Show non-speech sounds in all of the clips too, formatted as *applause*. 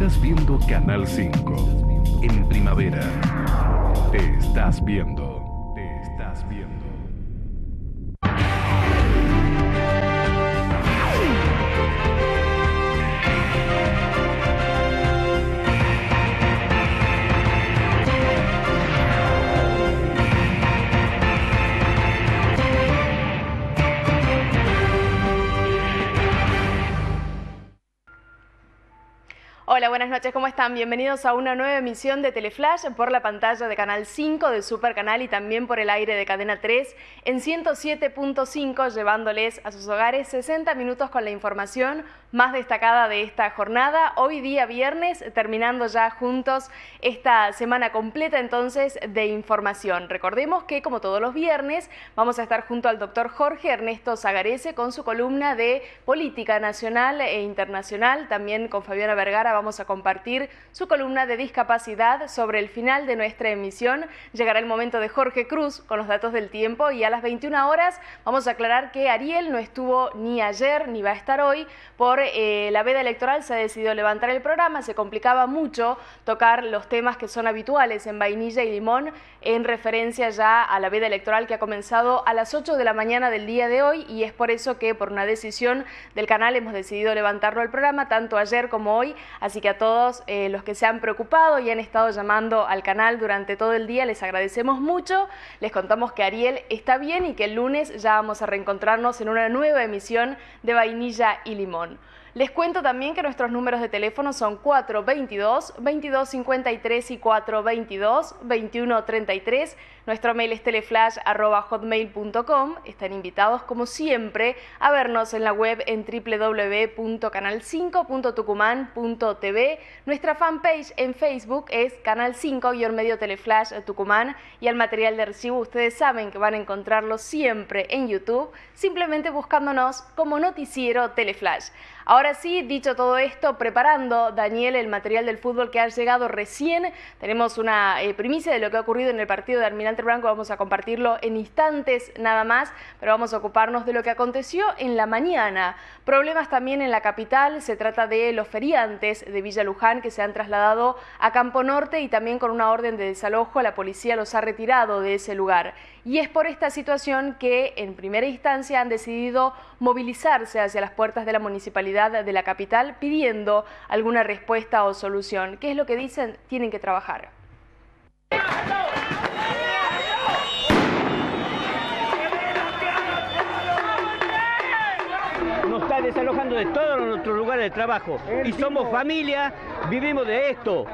Estás viendo Canal 5. En primavera. Te estás viendo. Hola, buenas noches, ¿cómo están? Bienvenidos a una nueva emisión de Teleflash por la pantalla de Canal 5 de Super Canal y también por el aire de Cadena 3 en 107.5, llevándoles a sus hogares 60 minutos con la información más destacada de esta jornada. Hoy día viernes, terminando ya juntos esta semana completa entonces de información. Recordemos que como todos los viernes vamos a estar junto al doctor Jorge Ernesto Zagarese con su columna de política nacional e internacional. También con Fabiana Vergara vamos a compartir su columna de discapacidad sobre el final de nuestra emisión. Llegará el momento de Jorge Cruz con los datos del tiempo y a las 21 horas vamos a aclarar que Ariel no estuvo ni ayer ni va a estar hoy por eh, la veda electoral se ha decidido levantar el programa, se complicaba mucho tocar los temas que son habituales en vainilla y limón en referencia ya a la veda electoral que ha comenzado a las 8 de la mañana del día de hoy y es por eso que por una decisión del canal hemos decidido levantarlo el programa tanto ayer como hoy, así que a todos eh, los que se han preocupado y han estado llamando al canal durante todo el día les agradecemos mucho, les contamos que Ariel está bien y que el lunes ya vamos a reencontrarnos en una nueva emisión de vainilla y limón. Les cuento también que nuestros números de teléfono son 422-2253 y 422-2133. Nuestro mail es teleflash.hotmail.com. Están invitados, como siempre, a vernos en la web en www.canal5.tucumán.tv. Nuestra fanpage en Facebook es Canal 5-medio Teleflash Tucumán. Y al material de archivo ustedes saben que van a encontrarlo siempre en YouTube, simplemente buscándonos como noticiero Teleflash. Ahora sí, dicho todo esto, preparando, Daniel, el material del fútbol que ha llegado recién, tenemos una eh, primicia de lo que ha ocurrido en el partido de Almirante Blanco, vamos a compartirlo en instantes nada más, pero vamos a ocuparnos de lo que aconteció en la mañana. Problemas también en la capital, se trata de los feriantes de Villa Luján que se han trasladado a Campo Norte y también con una orden de desalojo la policía los ha retirado de ese lugar. Y es por esta situación que en primera instancia han decidido movilizarse hacia las puertas de la municipalidad de la capital pidiendo alguna respuesta o solución. ¿Qué es lo que dicen? Tienen que trabajar. nos está desalojando de todos nuestros lugares de trabajo. Y somos familia, vivimos de esto.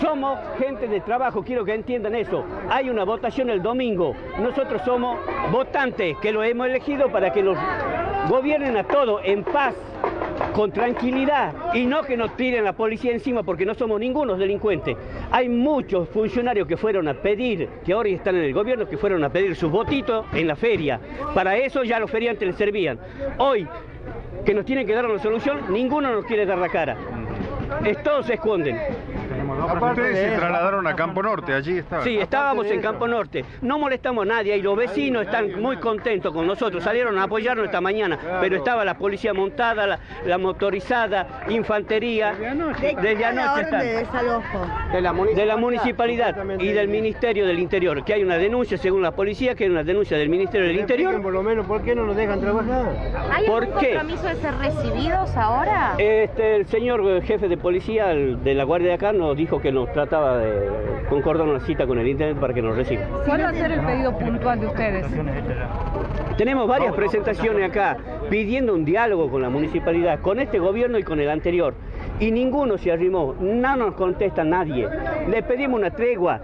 Somos gente de trabajo, quiero que entiendan eso. Hay una votación el domingo. Nosotros somos votantes que lo hemos elegido para que los gobiernen a todos en paz, con tranquilidad y no que nos tiren la policía encima porque no somos ningunos delincuentes. Hay muchos funcionarios que fueron a pedir, que ahora están en el gobierno, que fueron a pedir sus votitos en la feria. Para eso ya los feriantes les servían. Hoy, que nos tienen que dar una solución, ninguno nos quiere dar la cara. Todos se esconden. Ustedes se trasladaron a Campo Norte, allí estaban. Sí, estábamos en Campo Norte. No molestamos a nadie y los vecinos están muy contentos con nosotros. Salieron a apoyarnos esta mañana, pero estaba la policía montada, la, la motorizada, infantería. Desde anoche están. de desalojo? De la, de la municipalidad y del Ministerio del Interior, que hay una denuncia según la policía, que hay una denuncia del Ministerio del Interior. Por lo menos, ¿por qué no nos dejan trabajar? ¿Hay ¿Por algún qué? compromiso de ser recibidos ahora? Este, el señor jefe de policía el de la Guardia de acá nos dijo que nos trataba de concordar una cita con el Internet para que nos reciba. ¿Cuál va a ser el pedido puntual de ustedes? Tenemos varias presentaciones acá pidiendo un diálogo con la municipalidad, con este gobierno y con el anterior. Y ninguno se arrimó, no nos contesta nadie. Le pedimos una tregua.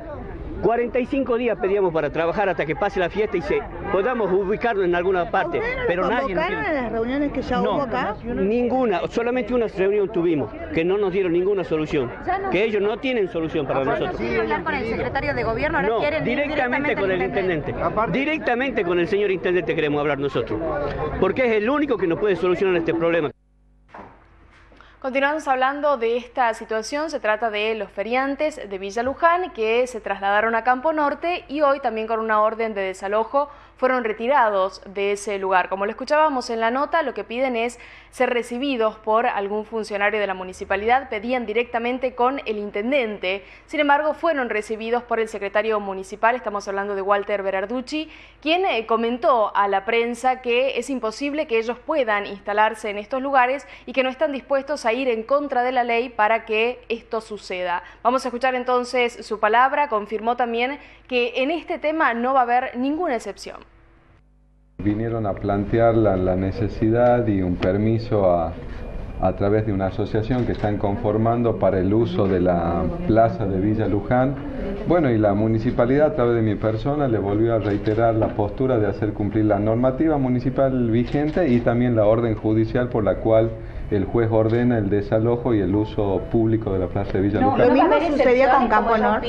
45 días pedíamos para trabajar hasta que pase la fiesta y se podamos ubicarnos en alguna parte, pero nadie nos convocaron a las reuniones que ya hubo No, acá? ninguna, solamente una reunión tuvimos, que no nos dieron ninguna solución, que ellos no tienen solución para nosotros. ¿Quieren hablar con el secretario de gobierno? ¿Ahora No, quieren ir directamente con el intendente. Directamente con el señor intendente queremos hablar nosotros, porque es el único que nos puede solucionar este problema. Continuamos hablando de esta situación, se trata de los feriantes de Villa Luján que se trasladaron a Campo Norte y hoy también con una orden de desalojo fueron retirados de ese lugar. Como lo escuchábamos en la nota, lo que piden es ser recibidos por algún funcionario de la municipalidad, pedían directamente con el intendente. Sin embargo, fueron recibidos por el secretario municipal, estamos hablando de Walter Berarducci, quien eh, comentó a la prensa que es imposible que ellos puedan instalarse en estos lugares y que no están dispuestos a ir en contra de la ley para que esto suceda. Vamos a escuchar entonces su palabra, confirmó también que en este tema no va a haber ninguna excepción. Vinieron a plantear la, necesidad y un permiso a través de una asociación que están conformando para el uso de la plaza de Villa Luján. Bueno, y la municipalidad a través de mi persona le volvió a reiterar la postura de hacer cumplir la normativa municipal vigente y también la orden judicial por la cual el juez ordena el desalojo y el uso público de la plaza de Villa No, Luján. lo mismo sucedió con Campo Norte.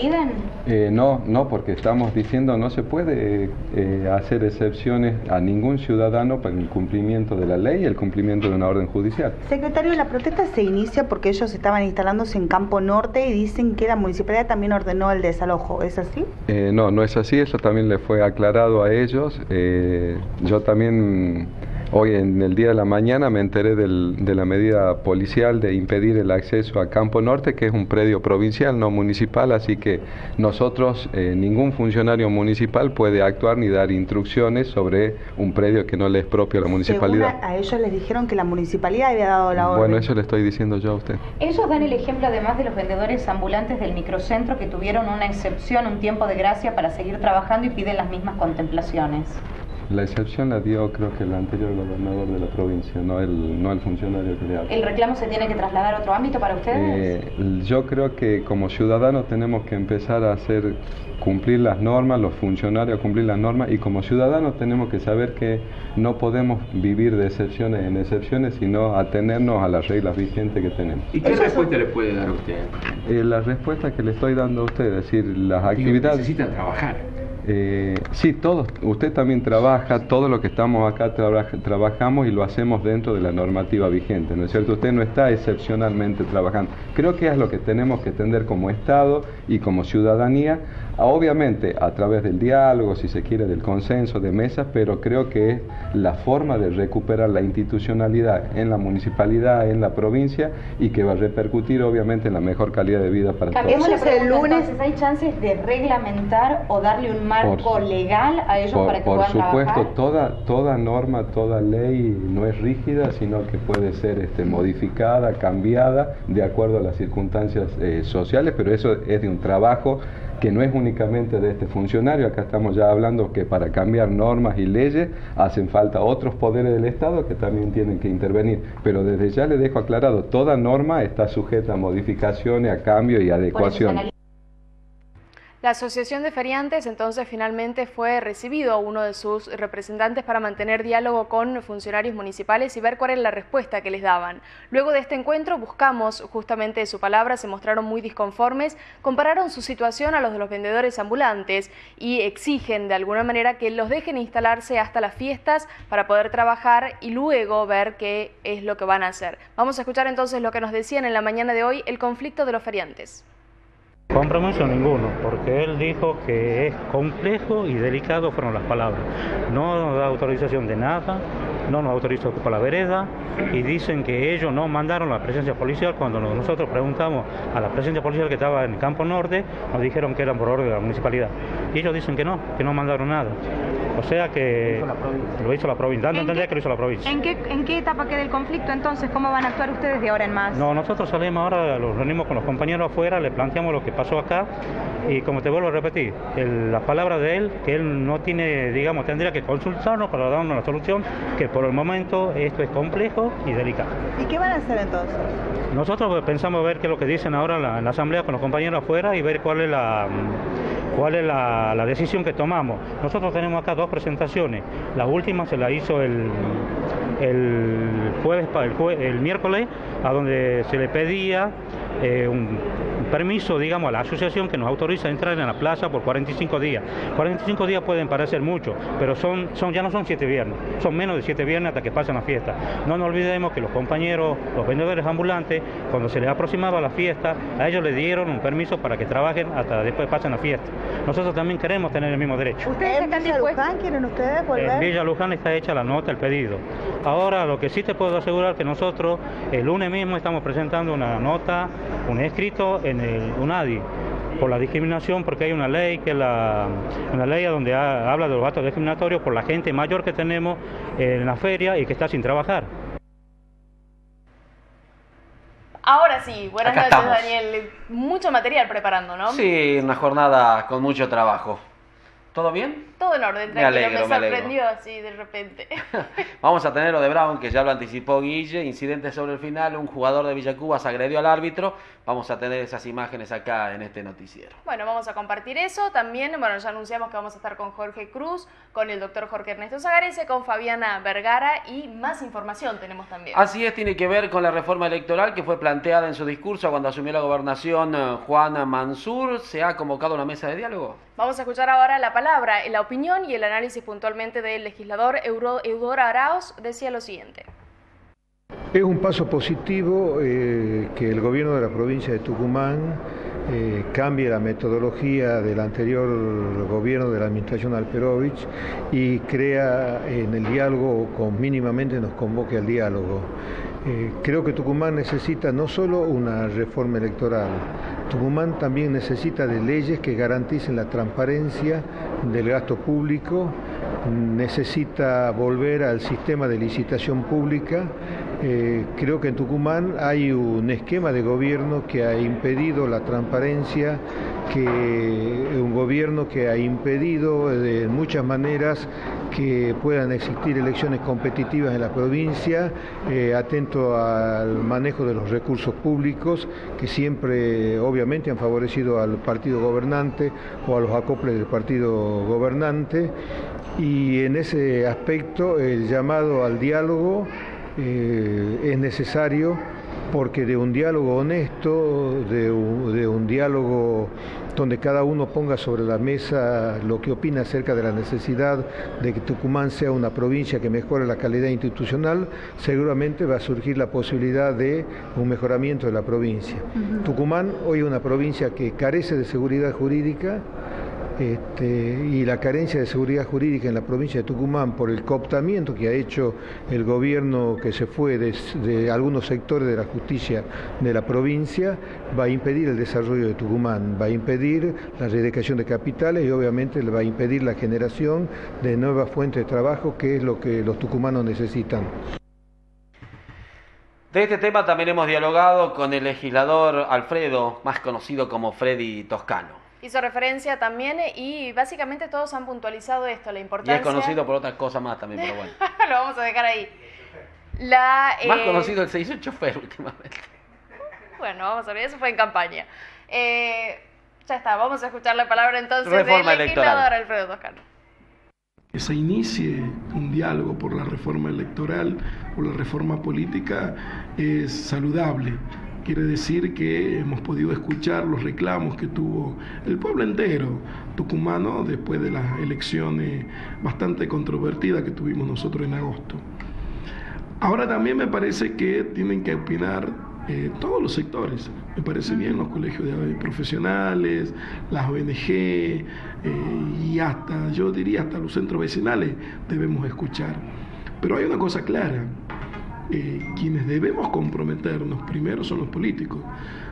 Eh, no, no, porque estamos diciendo no se puede eh, hacer excepciones a ningún ciudadano para el cumplimiento de la ley y el cumplimiento de una orden judicial. Secretario, la protesta se inicia porque ellos estaban instalándose en Campo Norte y dicen que la municipalidad también ordenó el desalojo. ¿Es así? Eh, no, no es así, eso también le fue aclarado a ellos. Eh, yo también hoy en el día de la mañana me enteré del- de la medida policial de impedir el acceso a Campo Norte, que es un predio provincial, no municipal, así que nosotros, eh, ningún funcionario municipal puede actuar ni dar instrucciones sobre un predio que no le es propio a la municipalidad. Según a, a ellos les dijeron que la municipalidad había dado la orden. Bueno, eso le estoy diciendo yo a usted. Ellos dan el ejemplo además de los vendedores ambulantes del microcentro que tuvieron una excepción, un tiempo de gracia para seguir trabajando y piden las mismas contemplaciones. La excepción la dio creo que el anterior gobernador de la provincia, no el, no el funcionario que le habla. ¿El reclamo se tiene que trasladar a otro ámbito para ustedes? Eh, yo creo que como ciudadanos tenemos que empezar a hacer cumplir las normas, los funcionarios a cumplir las normas y como ciudadanos tenemos que saber que no podemos vivir de excepciones en excepciones, sino atenernos a las reglas vigentes que tenemos. ¿Y qué respuesta le puede dar a usted? Eh, la respuesta que le estoy dando a usted, es decir, las Digo, actividades... necesitan trabajar. Eh, sí, todos, usted también trabaja, todo lo que estamos acá traba- trabajamos y lo hacemos dentro de la normativa vigente, ¿no es cierto? Usted no está excepcionalmente trabajando. Creo que es lo que tenemos que entender como Estado y como ciudadanía, obviamente a través del diálogo, si se quiere, del consenso, de mesas, pero creo que es la forma de recuperar la institucionalidad en la municipalidad, en la provincia y que va a repercutir obviamente en la mejor calidad de vida para todos. Cambiemos la Ellos el lunes- entonces, ¿hay chances de reglamentar o darle un marco Por- legal a ellos Por, para que por puedan supuesto, trabajar? toda, toda norma, toda ley no es rígida, sino que puede ser este, modificada, cambiada, de acuerdo a las circunstancias eh, sociales, pero eso es de un trabajo que no es únicamente de este funcionario, acá estamos ya hablando que para cambiar normas y leyes hacen falta otros poderes del Estado que también tienen que intervenir, pero desde ya le dejo aclarado, toda norma está sujeta a modificaciones, a cambio y adecuación. La Asociación de Feriantes entonces finalmente fue recibido uno de sus representantes para mantener diálogo con funcionarios municipales y ver cuál era la respuesta que les daban. Luego de este encuentro buscamos justamente su palabra, se mostraron muy disconformes, compararon su situación a los de los vendedores ambulantes y exigen de alguna manera que los dejen instalarse hasta las fiestas para poder trabajar y luego ver qué es lo que van a hacer. Vamos a escuchar entonces lo que nos decían en la mañana de hoy el conflicto de los feriantes. Compromiso ninguno, porque él dijo que es complejo y delicado fueron las palabras. No nos da autorización de nada, no nos autorizó por la vereda y dicen que ellos no mandaron la presencia policial. Cuando nosotros preguntamos a la presencia policial que estaba en Campo Norte, nos dijeron que eran por orden de la municipalidad. Y ellos dicen que no, que no mandaron nada. O sea que lo hizo la provincia, dando a ¿En entender qué- que lo hizo la provincia. ¿En qué, ¿En qué etapa queda el conflicto entonces? ¿Cómo van a actuar ustedes de ahora en más? No, nosotros salimos ahora, los reunimos con los compañeros afuera, le planteamos lo que pasó acá y como te vuelvo a repetir, el- las palabras de él, que él no tiene, digamos, tendría que consultarnos para darnos la solución, que por el momento esto es complejo y delicado. ¿Y qué van a hacer entonces? Nosotros pensamos ver qué es lo que dicen ahora en la, en la asamblea con los compañeros afuera y ver cuál es la cuál es la, la decisión que tomamos. Nosotros tenemos acá dos presentaciones. La última se la hizo el, el jueves, el, jue- el miércoles, a donde se le pedía eh, un, permiso, digamos, a la asociación que nos autoriza a entrar en la plaza por 45 días. 45 días pueden parecer mucho, pero son, son, ya no son siete viernes, son menos de siete viernes hasta que pasen la fiesta. No nos olvidemos que los compañeros, los vendedores ambulantes, cuando se les aproximaba la fiesta, a ellos les dieron un permiso para que trabajen hasta después pasen la fiesta. Nosotros también queremos tener el mismo derecho. ¿Ustedes están dispuestos? ¿Quieren ustedes volver? En Villa Luján está hecha la nota, el pedido. Ahora, lo que sí te puedo asegurar que nosotros el lunes mismo estamos presentando una nota, un escrito en el UNADI por la discriminación, porque hay una ley que la, una ley donde habla de los actos discriminatorios por la gente mayor que tenemos en la feria y que está sin trabajar. Ahora sí, buenas noches Daniel. Mucho material preparando, ¿no? Sí, una jornada con mucho trabajo. ¿Todo bien? Todo en orden, tranquilo, me, me sorprendió así de repente. *laughs* Vamos a tener lo de Brown, que ya lo anticipó Guille, incidente sobre el final, un jugador de Villacuba se agredió al árbitro, vamos a tener esas imágenes acá en este noticiero. Bueno, vamos a compartir eso, también, bueno, ya anunciamos que vamos a estar con Jorge Cruz, con el doctor Jorge Ernesto Zagarese, con Fabiana Vergara y más información tenemos también. Así es, tiene que ver con la reforma electoral que fue planteada en su discurso cuando asumió la gobernación eh, Juan Mansur, ¿se ha convocado una mesa de diálogo? Vamos a escuchar ahora la palabra, la opinión y el análisis puntualmente del legislador Eudor Arauz decía lo siguiente. Es un paso positivo eh, que el gobierno de la provincia de Tucumán eh, cambie la metodología del anterior gobierno de la administración Alperovich y crea en el diálogo, con mínimamente nos convoque al diálogo. Eh, creo que Tucumán necesita no solo una reforma electoral, Tucumán también necesita de leyes que garanticen la transparencia del gasto público, necesita volver al sistema de licitación pública. Eh, creo que en Tucumán hay un esquema de gobierno que ha impedido la transparencia, que un gobierno que ha impedido de muchas maneras que puedan existir elecciones competitivas en la provincia, eh, atento al manejo de los recursos públicos, que siempre obviamente han favorecido al partido gobernante o a los acoples del partido gobernante. Y en ese aspecto el llamado al diálogo eh, es necesario porque de un diálogo honesto, de un, diálogo donde cada uno ponga sobre la mesa lo que opina acerca de la necesidad de que Tucumán sea una provincia que mejore la calidad institucional, seguramente va a surgir la posibilidad de un mejoramiento de la provincia. Tucumán hoy es una provincia que carece de seguridad jurídica, este, y la carencia de seguridad jurídica en la provincia de Tucumán por el cooptamiento que ha hecho el gobierno que se fue de, algunos sectores de la justicia de la provincia va a impedir el desarrollo de Tucumán, va a impedir la reeducación de capitales y obviamente va a impedir la generación de nuevas fuentes de trabajo que es lo que los tucumanos necesitan. De este tema también hemos dialogado con el legislador Alfredo, más conocido como Freddy Toscano hizo referencia también eh, y básicamente todos han puntualizado esto, la importancia... Y es conocido por otras cosas más también, pero bueno. *laughs* Lo vamos a dejar ahí. La, más eh, conocido el se hizo chofer últimamente. *laughs* Bueno, vamos a ver, eso fue en campaña. Eh, ya está, vamos a escuchar la palabra entonces del legislador Alfredo Toscano. Que se inicie un diálogo por la reforma electoral, por la reforma política, es saludable Quiere decir que hemos podido escuchar los reclamos que tuvo el pueblo entero tucumano después de las elecciones bastante controvertidas que tuvimos nosotros en agosto. Ahora también me parece que tienen que opinar eh, todos los sectores. Me parece bien los colegios de profesionales, las ONG eh, y hasta, yo diría, hasta los centros vecinales debemos escuchar. Pero hay una cosa clara, eh, quienes debemos comprometernos primero son los políticos.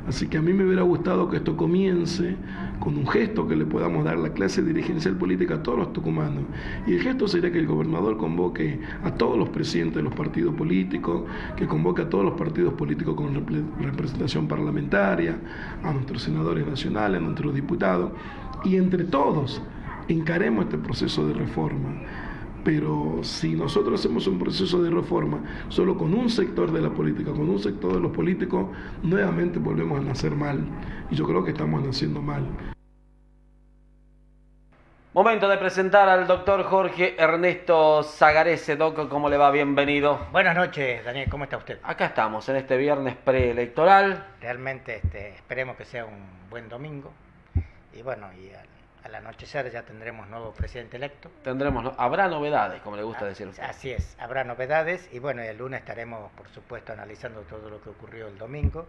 Así que a mí me hubiera gustado que esto comience con un gesto que le podamos dar la clase dirigencial política a todos los tucumanos. Y el gesto sería que el gobernador convoque a todos los presidentes de los partidos políticos, que convoque a todos los partidos políticos con representación parlamentaria, a nuestros senadores nacionales, a nuestros diputados, y entre todos encaremos este proceso de reforma pero si nosotros hacemos un proceso de reforma solo con un sector de la política, con un sector de los políticos, nuevamente volvemos a nacer mal. Y yo creo que estamos naciendo mal. Momento de presentar al doctor Jorge Ernesto Zagarese. Doc, ¿cómo le va? Bienvenido. Buenas noches, Daniel, ¿cómo está usted? Acá estamos, en este viernes preelectoral. Realmente este, esperemos que sea un buen domingo. Y bueno, y al, anochecer ya tendremos nuevo presidente electo. Tendremos, habrá novedades, como le gusta decir a usted. Así es, habrá novedades y bueno, el lunes estaremos, por supuesto, analizando todo lo que ocurrió el domingo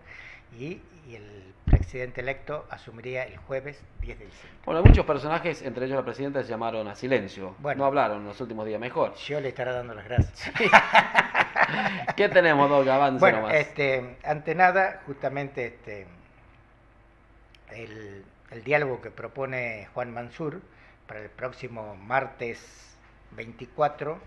y, y el presidente electo asumiría el jueves 10 de diciembre. Bueno, muchos personajes, entre ellos la presidenta, se llamaron a silencio. Bueno. no hablaron en los últimos días mejor. Yo le estaré dando las gracias. *laughs* *laughs* ¿Qué tenemos, Doc? Avance Bueno, nomás. este, ante nada, justamente este, el, el diálogo que propone Juan Mansur para el próximo martes 24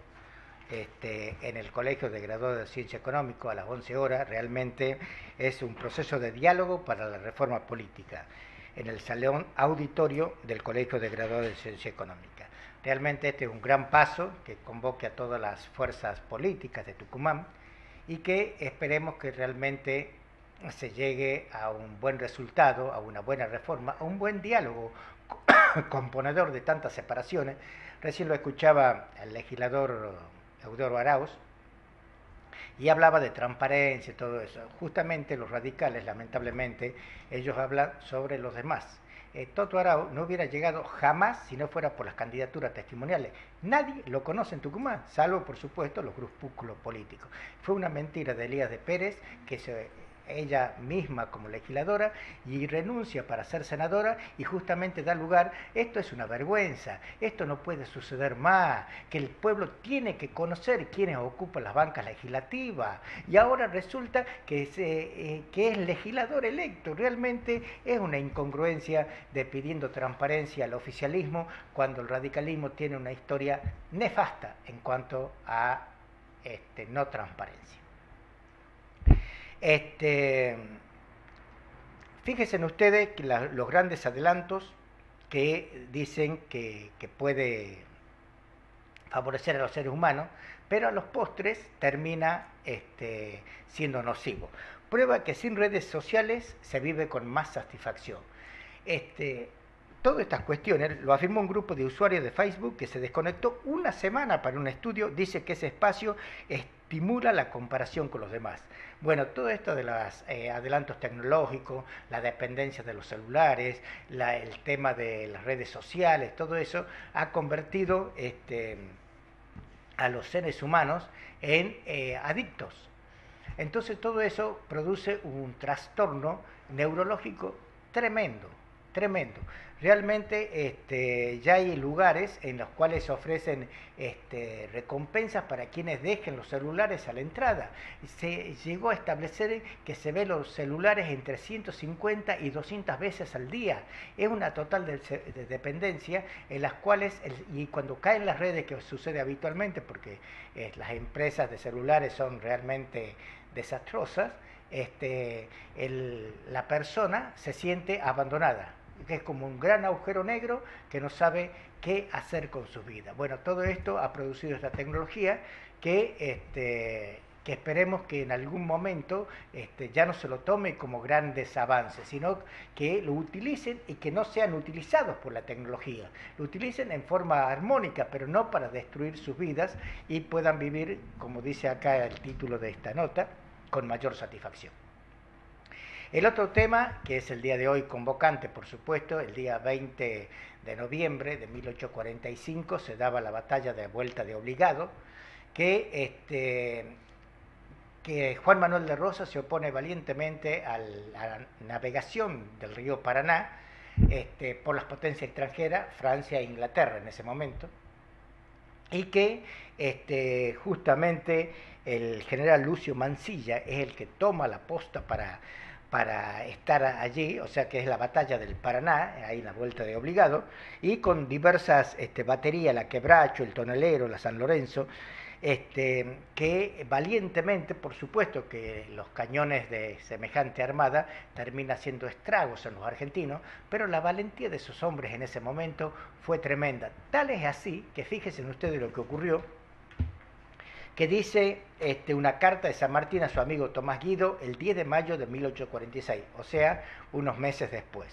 este, en el Colegio de Graduados de Ciencia Económico a las 11 horas, realmente es un proceso de diálogo para la reforma política en el salón auditorio del Colegio de Graduados de Ciencia Económica. Realmente este es un gran paso que convoque a todas las fuerzas políticas de Tucumán y que esperemos que realmente se llegue a un buen resultado, a una buena reforma, a un buen diálogo *coughs* componedor de tantas separaciones. Recién lo escuchaba el legislador Eudoro Arauz y hablaba de transparencia y todo eso. Justamente los radicales, lamentablemente, ellos hablan sobre los demás. Eh, Toto Arau no hubiera llegado jamás si no fuera por las candidaturas testimoniales. Nadie lo conoce en Tucumán, salvo por supuesto los grupúsculos políticos. Fue una mentira de Elías de Pérez que se ella misma como legisladora y renuncia para ser senadora y justamente da lugar, esto es una vergüenza, esto no puede suceder más, que el pueblo tiene que conocer quiénes ocupan las bancas legislativas y ahora resulta que, eh, que es legislador electo, realmente es una incongruencia de pidiendo transparencia al oficialismo cuando el radicalismo tiene una historia nefasta en cuanto a este, no transparencia. Este, fíjense en ustedes que los grandes adelantos que dicen que, que puede favorecer a los seres humanos, pero a los postres termina este, siendo nocivo. Prueba que sin redes sociales se vive con más satisfacción. Este, todas estas cuestiones lo afirmó un grupo de usuarios de Facebook que se desconectó una semana para un estudio, dice que ese espacio estimula la comparación con los demás. Bueno, todo esto de los adelantos tecnológicos, la dependencia de los celulares, la- el tema de las redes sociales, todo eso ha convertido este, a los seres humanos en eh, adictos. Entonces todo eso produce un trastorno neurológico tremendo, tremendo. Realmente este, ya hay lugares en los cuales se ofrecen este, recompensas para quienes dejen los celulares a la entrada. Se llegó a establecer que se ve los celulares entre 150 y 200 veces al día. Es una total de, de dependencia en las cuales, el- y cuando caen las redes, que sucede habitualmente, porque eh, las empresas de celulares son realmente desastrosas, este, el- la persona se siente abandonada, que es como un gran agujero negro que no sabe qué hacer con su vida. Bueno, todo esto ha producido esta tecnología que, este, que esperemos que en algún momento este, ya no se lo tome como grandes avances, sino que lo utilicen y que no sean utilizados por la tecnología. Lo utilicen en forma armónica, pero no para destruir sus vidas y puedan vivir, como dice acá el título de esta nota, con mayor satisfacción. El otro tema, que es el día de hoy convocante, por supuesto, el día 20 de noviembre de 1845 se daba la batalla de vuelta de obligado, que, este, Juan Manuel de Rosa se opone valientemente al- a la navegación del río Paraná este, por las potencias extranjeras, Francia e Inglaterra en ese momento, y que este, justamente el general Lucio Mansilla es el que toma la posta para, para estar allí, o sea que es la batalla del Paraná, ahí la vuelta de obligado, y con diversas este, baterías, la Quebracho, el Tonelero, la San Lorenzo, este, que valientemente, por supuesto que los cañones de semejante armada termina haciendo estragos en los argentinos, pero la valentía de esos hombres en ese momento fue tremenda. Tal es así que fíjense ustedes lo que ocurrió, que dice este, una carta de San Martín a su amigo Tomás Guido el 10 de mayo de 1846, o sea, unos meses después.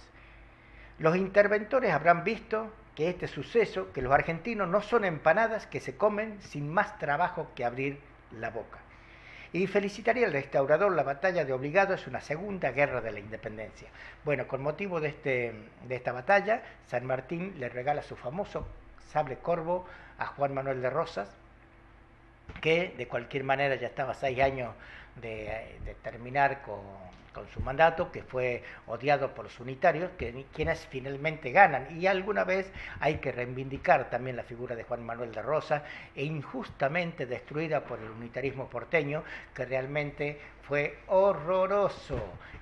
Los interventores habrán visto que este suceso, que los argentinos no son empanadas que se comen sin más trabajo que abrir la boca. Y felicitaría al restaurador, la batalla de Obligado es una segunda guerra de la independencia. Bueno, con motivo de, este, de esta batalla, San Martín le regala su famoso sable corvo a Juan Manuel de Rosas, que de cualquier manera ya estaba seis años de, terminar con, con su mandato, que fue odiado por los unitarios, que, quienes finalmente ganan. Y alguna vez hay que reivindicar también la figura de Juan Manuel de Rosa, e injustamente destruida por el unitarismo porteño, que realmente fue horroroso,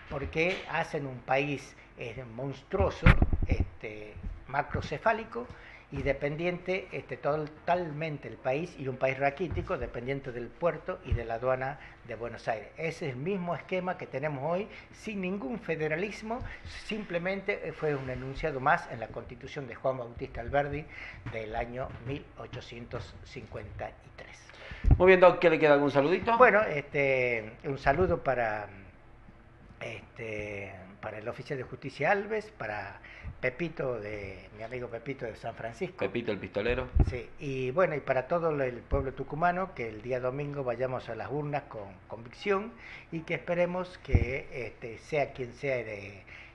porque hacen un país eh, monstruoso, este, macrocefálico, y dependiente este, totalmente el país y un país raquítico dependiente del puerto y de la aduana de Buenos Aires. Ese es el mismo esquema que tenemos hoy sin ningún federalismo, simplemente fue un enunciado más en la constitución de Juan Bautista Alberdi del año 1853. Muy bien, Doc, ¿qué le queda algún saludito? Bueno, este, un saludo para, este, para el oficial de justicia Alves, para Pepito, de mi amigo Pepito de San Francisco. Pepito el pistolero. Sí, y bueno, y para todo el pueblo tucumano, que el día domingo vayamos a las urnas con convicción y que esperemos que este, sea quien sea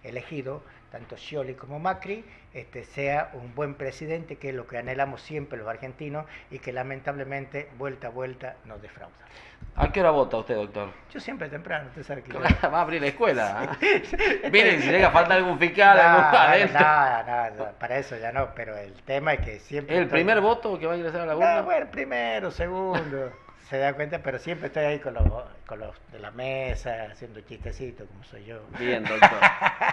elegido, tanto Scioli como Macri, este, sea un buen presidente, que es lo que anhelamos siempre los argentinos y que lamentablemente vuelta a vuelta nos defrauda. ¿A qué hora vota usted, doctor? Yo siempre temprano, usted sabe que... Va a abrir la escuela. ¿eh? *laughs* Miren, si llega a faltar algún fiscal, algún. No, no, para eso ya no, pero el tema es que siempre... ¿El estoy- primer voto que va a ingresar a la urna? No, bueno, primero, segundo, se da cuenta, pero siempre estoy ahí con los, con los de la mesa, haciendo chistecitos, como soy yo. Bien, doctor.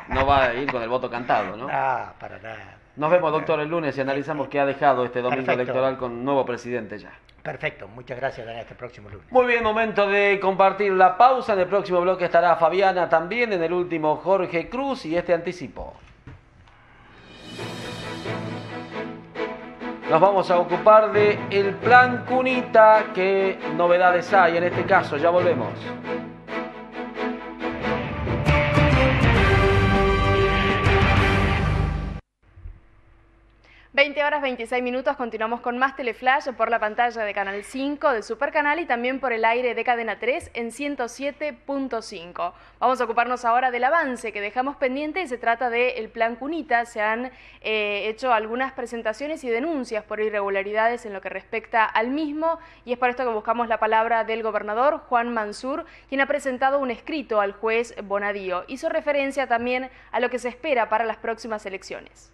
No va a ir con el voto cantado, ¿no? No, para nada. Nos vemos, doctor, el lunes y analizamos qué ha dejado este domingo Perfecto. electoral con nuevo presidente ya. Perfecto, muchas gracias, Daniel, hasta el próximo lunes. Muy bien, momento de compartir la pausa. En el próximo bloque estará Fabiana también, en el último Jorge Cruz y este anticipo. Nos vamos a ocupar de el plan Cunita, qué novedades hay en este caso, ya volvemos. 20 horas 26 minutos, continuamos con más Teleflash por la pantalla de Canal 5 de Supercanal y también por el aire de Cadena 3 en 107.5. Vamos a ocuparnos ahora del avance que dejamos pendiente y se trata del Plan Cunita. Se han eh, hecho algunas presentaciones y denuncias por irregularidades en lo que respecta al mismo y es por esto que buscamos la palabra del gobernador Juan Mansur, quien ha presentado un escrito al juez Bonadío. Hizo referencia también a lo que se espera para las próximas elecciones.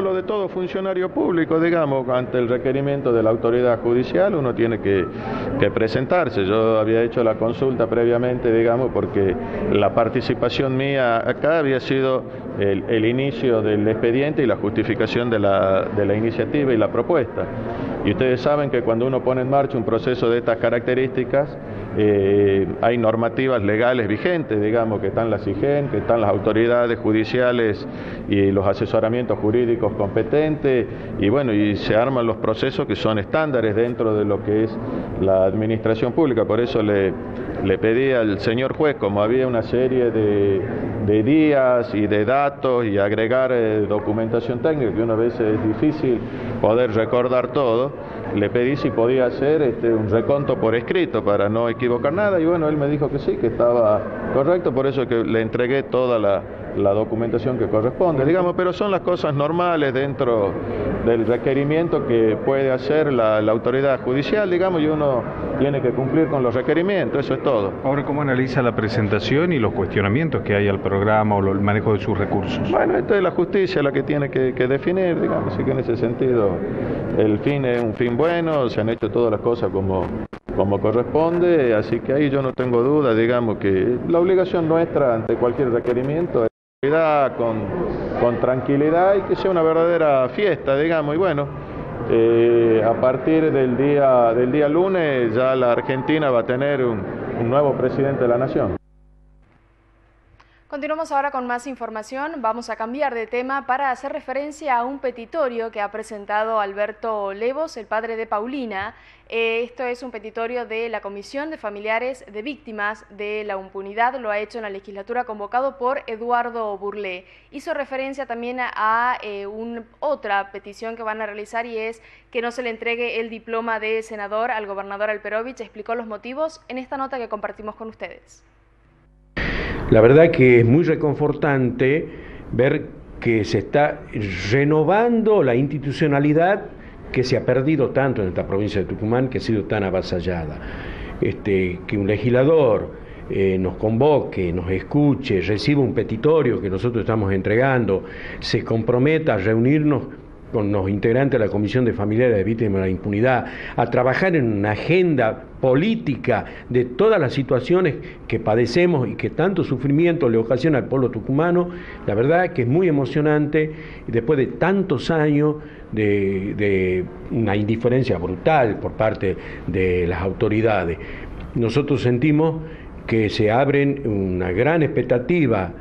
Lo de todo funcionario público, digamos, ante el requerimiento de la autoridad judicial, uno tiene que, que presentarse. Yo había hecho la consulta previamente, digamos, porque la participación mía acá había sido el, el inicio del expediente y la justificación de la, de la iniciativa y la propuesta. Y ustedes saben que cuando uno pone en marcha un proceso de estas características, eh, hay normativas legales vigentes, digamos, que están las IGEN, que están las autoridades judiciales y los asesoramientos jurídicos competentes, y bueno, y se arman los procesos que son estándares dentro de lo que es la administración pública. Por eso le, le pedí al señor juez, como había una serie de, días y de datos y agregar eh, documentación técnica, que una vez es difícil poder recordar todo, le pedí si podía hacer este, un reconto por escrito para no equivocar nada y bueno, él me dijo que sí, que estaba correcto, por eso que le entregué toda la, la documentación que corresponde, digamos, pero son las cosas normales dentro del requerimiento que puede hacer la, la autoridad judicial, digamos, y uno tiene que cumplir con los requerimientos, eso es todo. Ahora, ¿cómo analiza la presentación y los cuestionamientos que hay al programa o el manejo de sus recursos? Bueno, esto es la justicia la que tiene que, que definir, digamos, así que en ese sentido el fin es un fin bueno, se han hecho todas las cosas como, como corresponde, así que ahí yo no tengo duda, digamos, que la obligación nuestra ante cualquier requerimiento es con, tranquilidad y que sea una verdadera fiesta, digamos, y bueno, eh, a partir del día, del día lunes ya la Argentina va a tener un nuevo presidente de la nación. Continuamos ahora con más información. Vamos a cambiar de tema para hacer referencia a un petitorio que ha presentado Alberto Levos, el padre de Paulina. Eh, esto es un petitorio de la Comisión de Familiares de Víctimas de la Impunidad. Lo ha hecho en la legislatura convocado por Eduardo Burlé. Hizo referencia también a, eh, otra petición que van a realizar y es que no se le entregue el diploma de senador al gobernador Alperovich. Explicó los motivos en esta nota que compartimos con ustedes. La verdad que es muy reconfortante ver que se está renovando la institucionalidad que se ha perdido tanto en esta provincia de Tucumán, que ha sido tan avasallada. Este, que un legislador eh, nos convoque, nos escuche, reciba un petitorio que nosotros estamos entregando, se comprometa a reunirnos con los integrantes de la Comisión de Familiares de Víctimas de la Impunidad, a trabajar en una agenda política de todas las situaciones que padecemos y que tanto sufrimiento le ocasiona al pueblo tucumano, la verdad que es muy emocionante después de tantos años de, una indiferencia brutal por parte de las autoridades. Nosotros sentimos que se abren una gran expectativa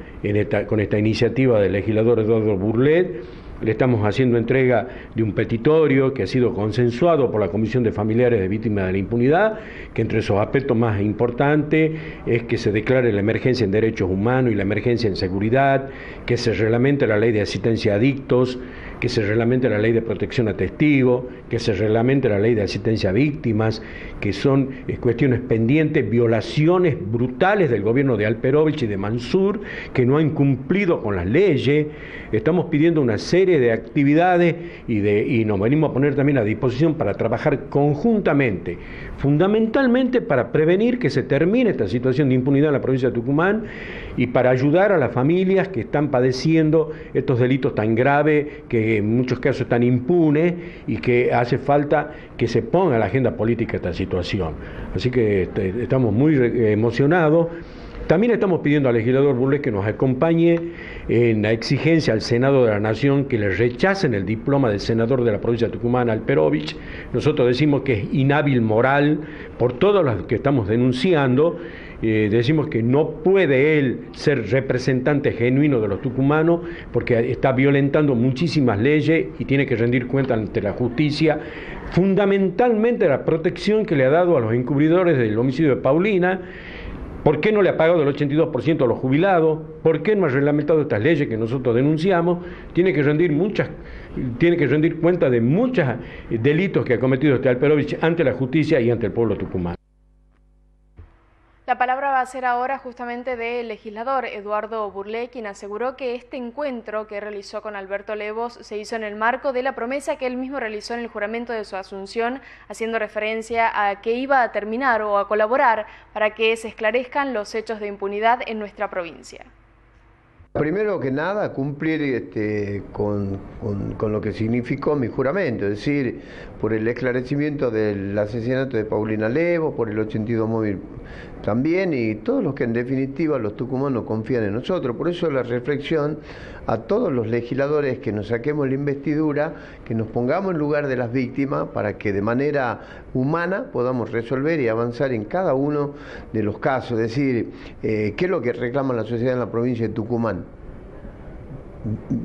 con esta iniciativa del legislador Eduardo Burlet, le estamos haciendo entrega de un petitorio que ha sido consensuado por la Comisión de Familiares de Víctimas de la Impunidad, que entre sus aspectos más importantes es que se declare la emergencia en derechos humanos y la emergencia en seguridad, que se reglamente la ley de asistencia a adictos, que se reglamente la ley de protección a testigos, que se reglamente la ley de asistencia a víctimas, que son eh, cuestiones pendientes, violaciones brutales del gobierno de Alperovich y de Mansur, que no han cumplido con las leyes. Estamos pidiendo una serie de actividades y, de, y nos venimos a poner también a disposición para trabajar conjuntamente, fundamentalmente para prevenir que se termine esta situación de impunidad en la provincia de Tucumán y para ayudar a las familias que están padeciendo estos delitos tan graves que en muchos casos están impunes y que hace falta que se ponga en la agenda política esta situación. Así que este, estamos muy emocionados. También estamos pidiendo al legislador Burles que nos acompañe en la exigencia al Senado de la Nación que le rechacen el diploma del senador de la provincia de Tucumán, Alperovich. Nosotros decimos que es inhábil moral por todo lo que estamos denunciando eh, decimos que no puede él ser representante genuino de los tucumanos porque está violentando muchísimas leyes y tiene que rendir cuenta ante la justicia, fundamentalmente la protección que le ha dado a los encubridores del homicidio de Paulina. ¿Por qué no le ha pagado el 82% a los jubilados? ¿Por qué no ha reglamentado estas leyes que nosotros denunciamos? Tiene que rendir muchas, tiene que rendir cuenta de muchos delitos que ha cometido este Alperovich ante la justicia y ante el pueblo tucumano. La palabra va a ser ahora justamente del legislador Eduardo Burlé, quien aseguró que este encuentro que realizó con Alberto Levos se hizo en el marco de la promesa que él mismo realizó en el juramento de su asunción, haciendo referencia a que iba a terminar o a colaborar para que se esclarezcan los hechos de impunidad en nuestra provincia. Primero que nada, cumplir este, con, lo que significó mi juramento, es decir, por el esclarecimiento del asesinato de Paulina Levo, por el 82 móvil también, y todos los que en definitiva los tucumanos confían en nosotros. Por eso la reflexión a todos los legisladores que nos saquemos la investidura, que nos pongamos en lugar de las víctimas para que de manera humana podamos resolver y avanzar en cada uno de los casos. Es decir, eh, ¿qué es lo que reclama la sociedad en la provincia de Tucumán?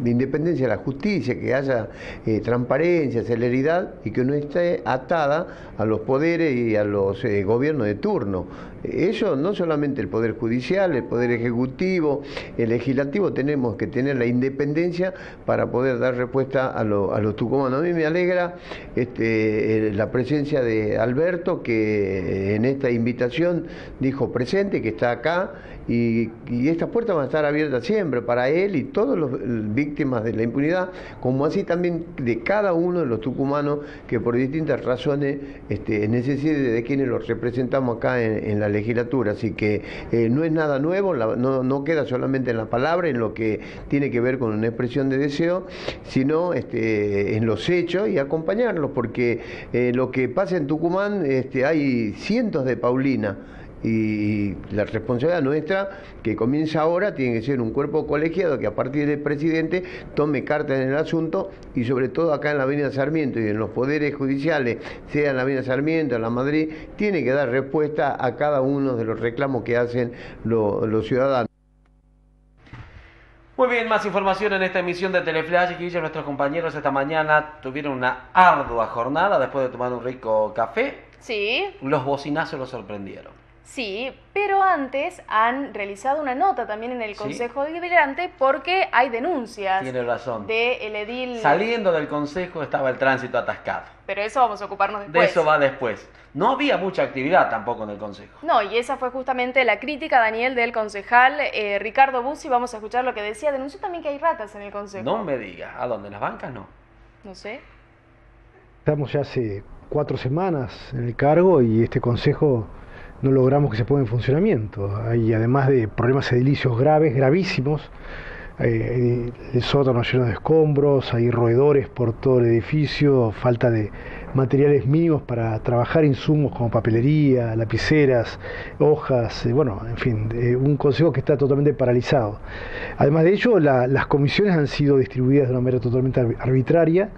independencia de la justicia, que haya eh, transparencia, celeridad y que no esté atada a los poderes y a los eh, gobiernos de turno. Eso no solamente el Poder Judicial, el Poder Ejecutivo, el Legislativo, tenemos que tener la independencia para poder dar respuesta a, los tucumanos. A mí me alegra este, la presencia de Alberto, que en esta invitación dijo presente, que está acá y, estas puertas van a estar abiertas siempre para él y todas las víctimas de la impunidad, como así también de cada uno de los tucumanos que por distintas razones este, necesiten de quienes los representamos acá en, la legislatura. Así que eh, no es nada nuevo, no, queda solamente en la palabra, en lo que tiene que ver con una expresión de deseo, sino este, en los hechos y acompañarlos, porque eh, lo que pasa en Tucumán, este, hay cientos de Paulina y la responsabilidad nuestra, que comienza ahora, tiene que ser un cuerpo colegiado que a partir del presidente tome carta en el asunto y sobre todo acá en la Avenida Sarmiento y en los poderes judiciales, sea en la Avenida Sarmiento, en la Madrid, tiene que dar respuesta a cada uno de los reclamos que hacen los ciudadanos. Muy bien, más información en esta emisión de Teleflash. Guille, nuestros compañeros esta mañana tuvieron una ardua jornada después de tomar un rico café. Sí, Los bocinazos los sorprendieron. Sí, pero antes han realizado una nota también en el Sí. Consejo Deliberante porque hay denuncias Tiene razón. de el edil. Saliendo del consejo estaba el tránsito atascado. Pero eso vamos a ocuparnos De después. eso va después. No había mucha actividad tampoco en el consejo. No, y esa fue justamente la crítica, Daniel, del concejal eh, Ricardo Bussi. Vamos a escuchar lo que decía. Denunció también que hay ratas en el consejo. No me diga, ¿a dónde? ¿En las bancas? No. No sé. Estamos ya hace cuatro semanas en el cargo y este consejo no logramos que se ponga en funcionamiento. Hay además de problemas edilicios graves, gravísimos, eh, el sótano lleno de escombros, hay roedores por todo el edificio, falta de materiales mínimos para trabajar insumos como papelería, lapiceras, hojas, eh, bueno, en fin, un consejo que está totalmente paralizado. Además de ello, la- las comisiones han sido distribuidas de una manera totalmente arbi- arbitraria.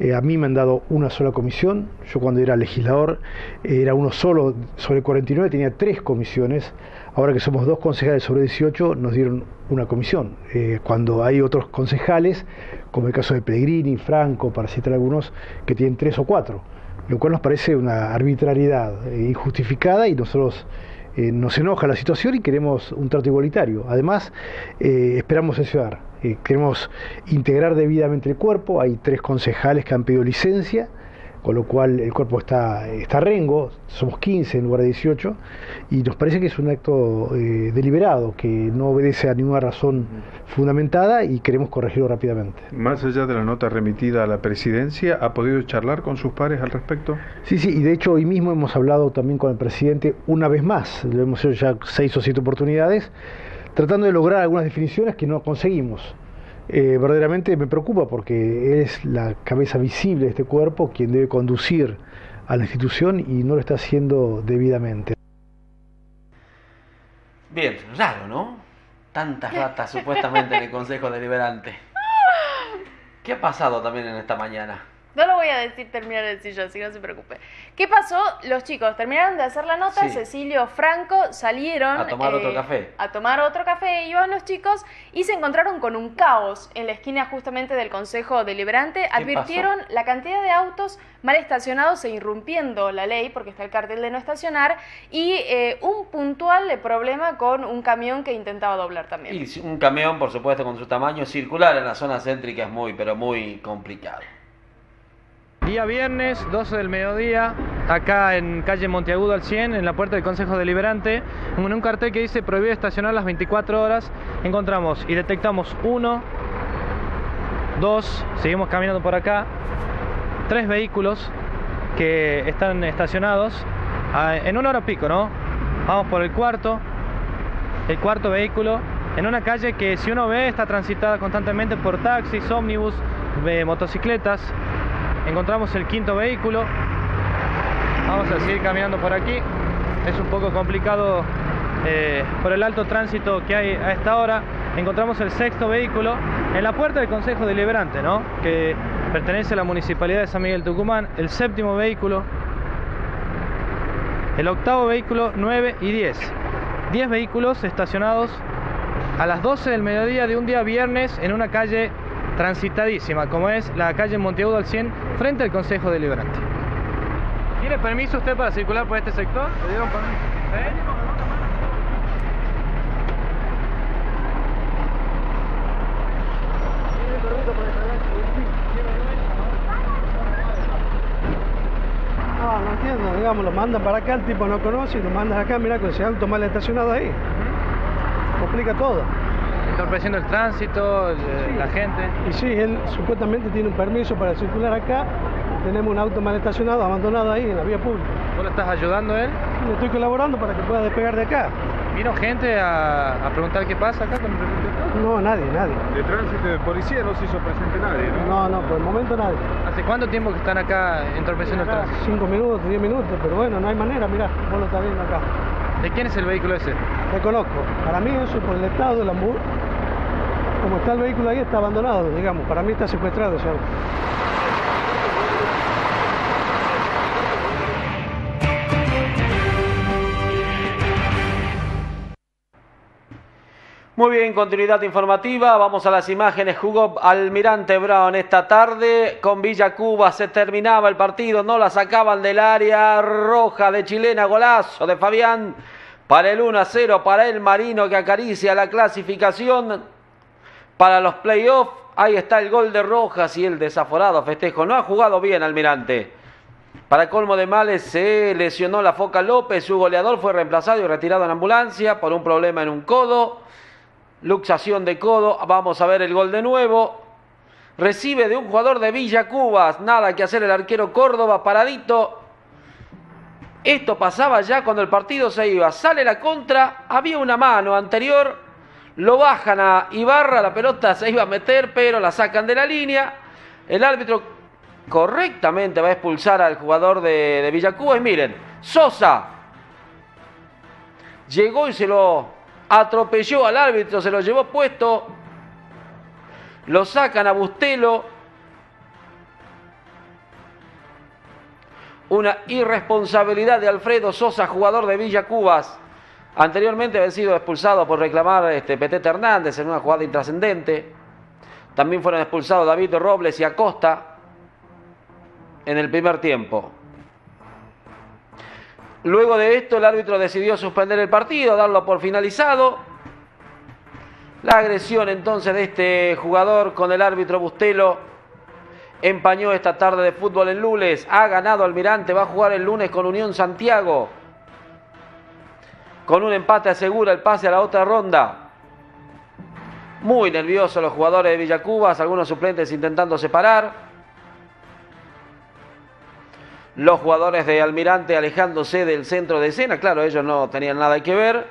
Eh, a mí me han dado una sola comisión. Yo cuando era legislador eh, era uno solo sobre 49, tenía tres comisiones. Ahora que somos dos concejales sobre 18, nos dieron una comisión. Eh, cuando hay otros concejales, como el caso de Pellegrini, Franco, para citar algunos, que tienen tres o cuatro, lo cual nos parece una arbitrariedad eh, injustificada y nosotros eh, nos enoja la situación y queremos un trato igualitario. Además, eh, esperamos sancionar. Eh, queremos integrar debidamente el cuerpo. Hay tres concejales que han pedido licencia, con lo cual el cuerpo está, está rengo. Somos 15 en lugar de 18. Y nos parece que es un acto eh, deliberado, que no obedece a ninguna razón fundamentada y queremos corregirlo rápidamente. Más allá de la nota remitida a la presidencia, ¿ha podido charlar con sus pares al respecto? Sí, sí, y de hecho hoy mismo hemos hablado también con el presidente una vez más, lo hemos hecho ya seis o siete oportunidades, tratando de lograr algunas definiciones que no conseguimos. Eh, verdaderamente me preocupa porque es la cabeza visible de este cuerpo quien debe conducir a la institución y no lo está haciendo debidamente. Bien, raro, ¿no? Tantas ratas *laughs* supuestamente en el Consejo Deliberante. ¿Qué ha pasado también en esta mañana? No lo voy a decir terminar de decir yo, así que no se preocupe. ¿Qué pasó? Los chicos terminaron de hacer la nota, Sí. Cecilio, Franco salieron A tomar otro café. A tomar otro café, iban los chicos y se encontraron con un caos en la esquina justamente del Consejo Deliberante. Advirtieron la cantidad de autos mal estacionados e irrumpiendo la ley, porque está el cartel de no estacionar, y eh, un puntual problema con un camión que intentaba doblar también. Y un camión, por supuesto, con su tamaño circular en la zona céntrica es muy, pero muy complicado. Día viernes, 12 del mediodía, acá en calle Monteagudo al 100, en la puerta del Consejo Deliberante, en un cartel que dice prohibido estacionar las 24 horas, encontramos y detectamos uno, dos, seguimos caminando por acá, tres vehículos que están estacionados ah, en una hora pico, ¿no? Vamos por el cuarto, el cuarto vehículo, en una calle que si uno ve está transitada constantemente por taxis, ómnibus, eh, motocicletas. Encontramos el quinto vehículo. Vamos a seguir caminando por aquí. Es un poco complicado eh, por el alto tránsito que hay a esta hora. Encontramos el sexto vehículo en la puerta del Consejo Deliberante, ¿no? que pertenece a la Municipalidad de San Miguel Tucumán. El séptimo vehículo. El octavo vehículo, 9 y 10. 10 vehículos estacionados a las 12 del mediodía de un día viernes en una calle transitadísima, como es la calle Monteagudo al 100, frente al Consejo Deliberante. ¿Tiene permiso usted para circular por este sector? ¿Le dieron permiso? ¿Eh? No, no entiendo, digamos, lo mandan para acá, el tipo no conoce y lo mandan acá, mira con ese auto mal estacionado ahí. Complica todo. Entorpeciendo el tránsito, el- la gente. Y sí, él supuestamente tiene un permiso para circular acá. Tenemos un auto mal estacionado, abandonado ahí en la vía pública. ¿Vos le estás ayudando a él? Le estoy colaborando para que pueda despegar de acá. ¿Vino gente a, a preguntar qué pasa acá con el representante? No, nadie, nadie. De tránsito de policía no se hizo presente nadie, No, no, por el momento nadie. ¿Hace cuánto tiempo que están acá entorpeciendo el tránsito? cinco minutos, diez minutos, pero bueno, no hay manera, mirá, vos lo estás viendo acá. ¿De quién es el vehículo ese? Reconozco, para mí eso por el estado de la como está el vehículo ahí está abandonado, digamos, para mí está secuestrado ese auto. Muy bien, continuidad informativa. Vamos a las imágenes. Jugó Almirante Brown esta tarde con Villa Cuba. Se terminaba el partido. No la sacaban del área roja de chilena. Golazo de Fabián para el 1 a 0. Para el Marino que acaricia la clasificación para los playoffs. Ahí está el gol de Rojas y el desaforado festejo. No ha jugado bien Almirante. Para colmo de males se lesionó la Foca López. Su goleador fue reemplazado y retirado en ambulancia por un problema en un codo luxación de codo, vamos a ver el gol de nuevo. Recibe de un jugador de Villa Cubas, nada que hacer el arquero Córdoba, paradito. Esto pasaba ya cuando el partido se iba. Sale la contra, había una mano anterior, lo bajan a Ibarra, la pelota se iba a meter, pero la sacan de la línea. El árbitro correctamente va a expulsar al jugador de, de Villa Cubas. Y miren, Sosa llegó y se lo atropelló al árbitro, se lo llevó puesto, lo sacan a Bustelo. Una irresponsabilidad de Alfredo Sosa, jugador de Villa Cubas. Anteriormente había sido expulsado por reclamar este, Petete Hernández en una jugada intrascendente. También fueron expulsados David Robles y Acosta en el primer tiempo. Luego de esto el árbitro decidió suspender el partido, darlo por finalizado. La agresión entonces de este jugador con el árbitro Bustelo empañó esta tarde de fútbol en Lules. Ha ganado Almirante, va a jugar el lunes con Unión Santiago. Con un empate asegura el pase a la otra ronda. Muy nerviosos los jugadores de Villacubas, algunos suplentes intentando separar los jugadores de Almirante alejándose del centro de escena, claro, ellos no tenían nada que ver.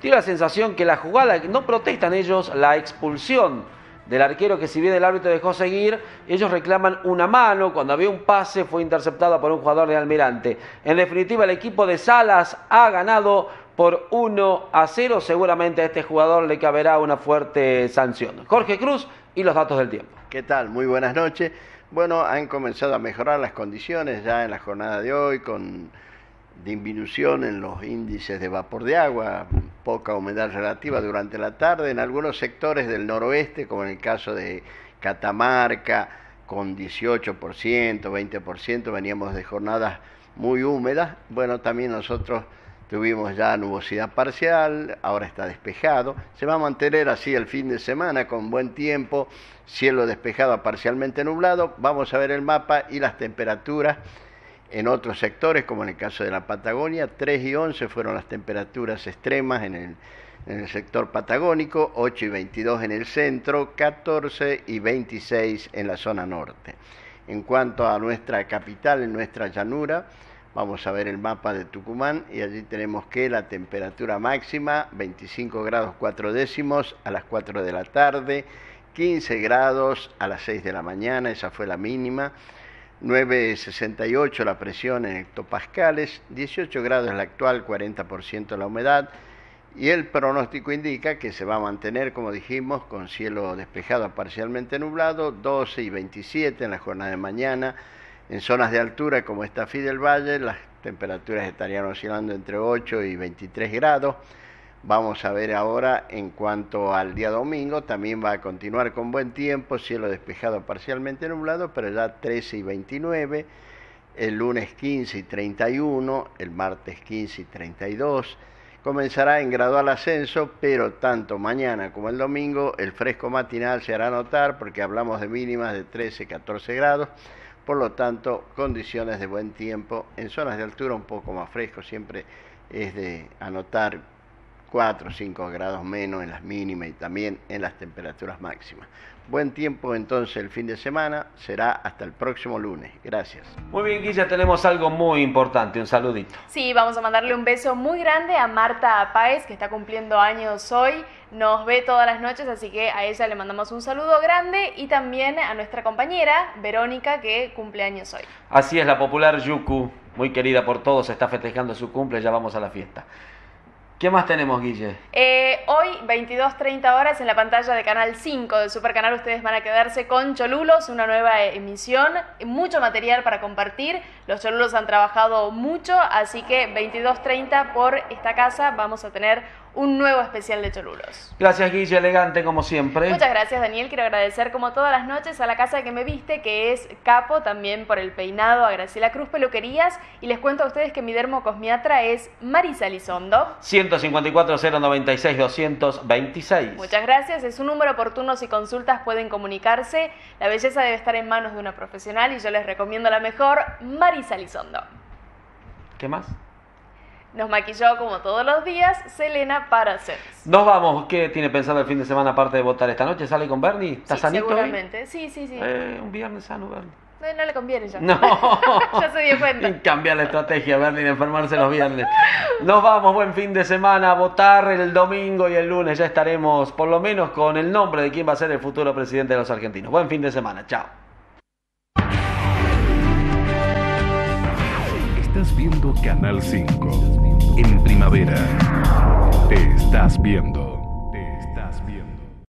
Tiene la sensación que la jugada, no protestan ellos la expulsión del arquero que si bien el árbitro dejó seguir, ellos reclaman una mano, cuando había un pase fue interceptada por un jugador de Almirante. En definitiva, el equipo de Salas ha ganado por 1 a 0, seguramente a este jugador le caberá una fuerte sanción. Jorge Cruz y los datos del tiempo. ¿Qué tal? Muy buenas noches. Bueno, han comenzado a mejorar las condiciones ya en la jornada de hoy con disminución en los índices de vapor de agua, poca humedad relativa durante la tarde en algunos sectores del noroeste, como en el caso de Catamarca, con 18%, 20%, veníamos de jornadas muy húmedas. Bueno, también nosotros tuvimos ya nubosidad parcial, ahora está despejado. Se va a mantener así el fin de semana con buen tiempo cielo despejado parcialmente nublado. Vamos a ver el mapa y las temperaturas en otros sectores, como en el caso de la Patagonia. 3 y 11 fueron las temperaturas extremas en el, en el sector patagónico, 8 y 22 en el centro, 14 y 26 en la zona norte. En cuanto a nuestra capital, en nuestra llanura, vamos a ver el mapa de Tucumán y allí tenemos que la temperatura máxima 25 grados 4 décimos a las 4 de la tarde, 15 grados a las 6 de la mañana, esa fue la mínima. 9,68 la presión en hectopascales, 18 grados la actual, 40% la humedad. Y el pronóstico indica que se va a mantener, como dijimos, con cielo despejado parcialmente nublado, 12 y 27 en la jornada de mañana. En zonas de altura como esta Fidel Valle, las temperaturas estarían oscilando entre 8 y 23 grados. Vamos a ver ahora en cuanto al día domingo, también va a continuar con buen tiempo, cielo despejado parcialmente nublado, pero ya 13 y 29, el lunes 15 y 31, el martes 15 y 32. Comenzará en gradual ascenso, pero tanto mañana como el domingo el fresco matinal se hará notar porque hablamos de mínimas de 13 14 grados. Por lo tanto, condiciones de buen tiempo en zonas de altura un poco más fresco, siempre es de anotar 4 o 5 grados menos en las mínimas y también en las temperaturas máximas. Buen tiempo entonces el fin de semana, será hasta el próximo lunes. Gracias. Muy bien, Guilla, tenemos algo muy importante, un saludito. Sí, vamos a mandarle un beso muy grande a Marta Páez, que está cumpliendo años hoy. Nos ve todas las noches, así que a ella le mandamos un saludo grande y también a nuestra compañera Verónica, que cumple años hoy. Así es, la popular Yuku, muy querida por todos, está festejando su cumple, ya vamos a la fiesta. ¿Qué más tenemos, Guille? Eh, hoy, 22.30 horas, en la pantalla de Canal 5 de Supercanal, ustedes van a quedarse con Cholulos, una nueva emisión, mucho material para compartir. Los Cholulos han trabajado mucho, así que 22.30 por esta casa vamos a tener un nuevo especial de Cholulos. Gracias Guille, elegante como siempre. Muchas gracias Daniel, quiero agradecer como todas las noches a la casa que me viste, que es Capo, también por el peinado, a Graciela Cruz Peluquerías, y les cuento a ustedes que mi dermocosmiatra es Marisa Lizondo. 154 096 226. Muchas gracias, es un número oportuno si consultas pueden comunicarse, la belleza debe estar en manos de una profesional y yo les recomiendo la mejor, Marisa Lizondo. ¿Qué más? Nos maquilló como todos los días Selena Paraceres. Nos vamos. ¿Qué tiene pensado el fin de semana aparte de votar esta noche? ¿Sale con Bernie? ¿Está Sí, sanito? hoy? seguramente. Sí, sí, sí. Eh, un viernes sano, Bernie. No, no le conviene ya. No. *laughs* ya se dio cuenta. *laughs* Cambiar la estrategia, Bernie, de enfermarse los viernes. Nos vamos, buen fin de semana, a votar el domingo y el lunes ya estaremos, por lo menos, con el nombre de quién va a ser el futuro presidente de los argentinos. Buen fin de semana, chao. Estás viendo Canal 5. En primavera. Te estás viendo.